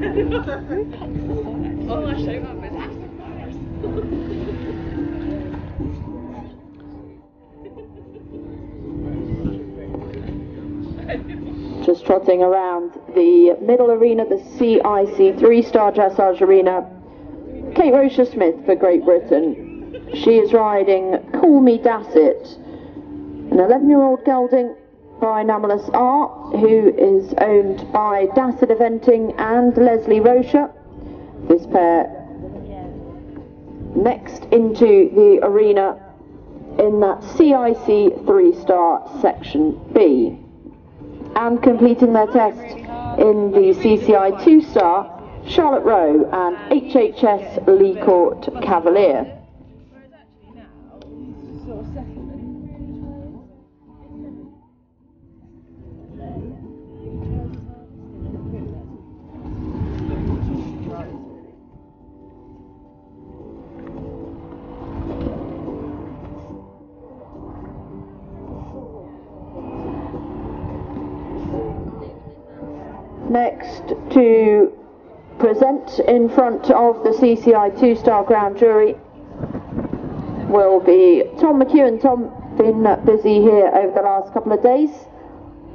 oh, I Just trotting around the middle arena, the CIC three-star dressage arena. Kate Rocha Smith for Great Britain. She is riding Call Me Dassett, an 11-year-old gelding by Nameless Art, who is owned by Dassett Eventing and Leslie Rocha. This pair next into the arena in that CIC three-star section B. And completing their test in the CCI two-star, Charlotte Rowe and HHS Lee Court Cavalier. Next to present in front of the CCI two-star grand jury will be Tom McEwen. Tom been busy here over the last couple of days.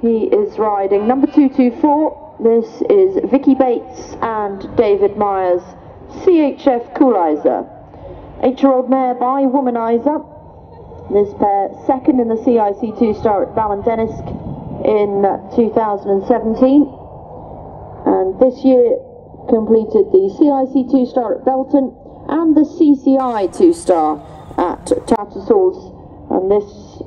He is riding number 224. This is Vicky Bates and David Myers, CHF Coolizer. Eight-year-old mare by Womanizer. This pair second in the CIC two-star at Ballindenisk in 2017 this year completed the CIC 2 star at Belton and the CCI 2 star at Tattersalls and this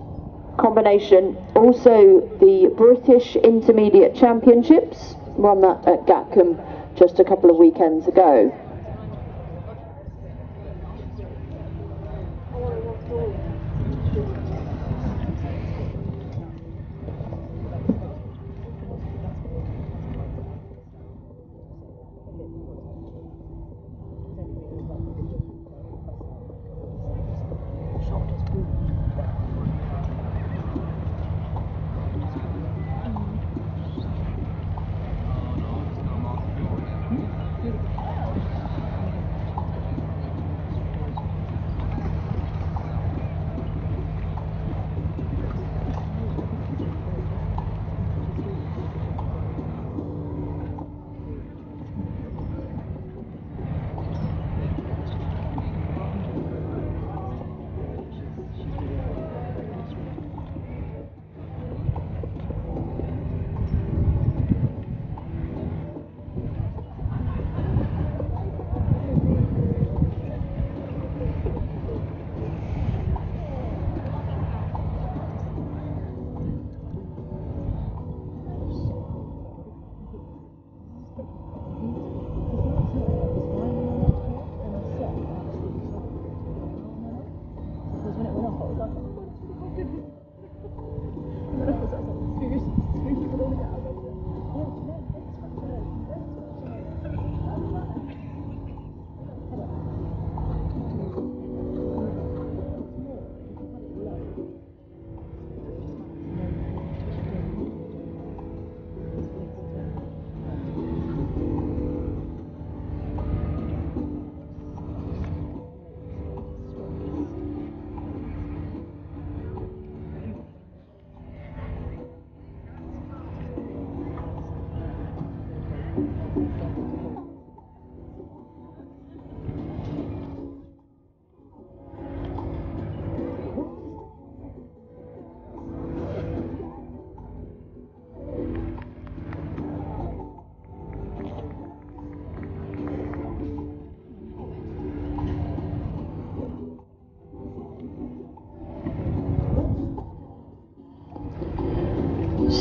combination also the British Intermediate Championships won that at Gatcombe just a couple of weekends ago.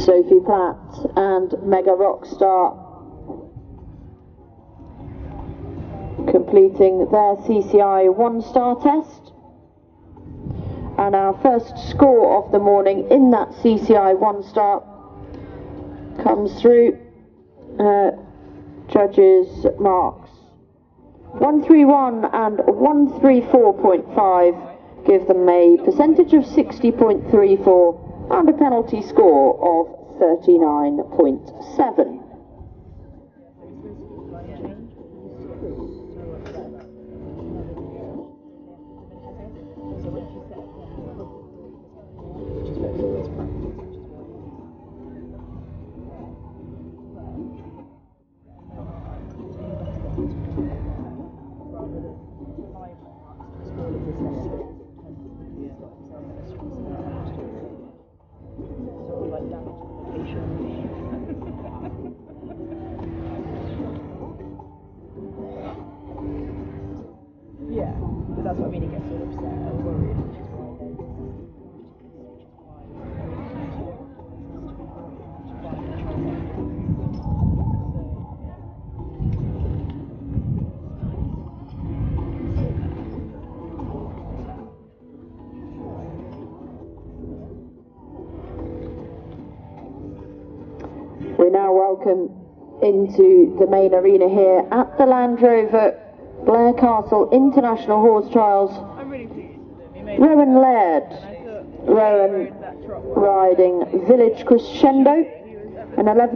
Sophie Platt and Mega Rockstar completing their CCI one star test. And our first score of the morning in that CCI one star comes through uh, judges' marks. 131 and 134.5 give them a percentage of 60.34 and a penalty score of 39.7. I mean. He gets all upset. Or worried. We now welcome into the main arena here at the Land Rover Blair Castle International Horse Trials, I'm really pleased with him. He made Rowan Laird Rowan rode that trot well. riding Village Crescendo, He was ever an 11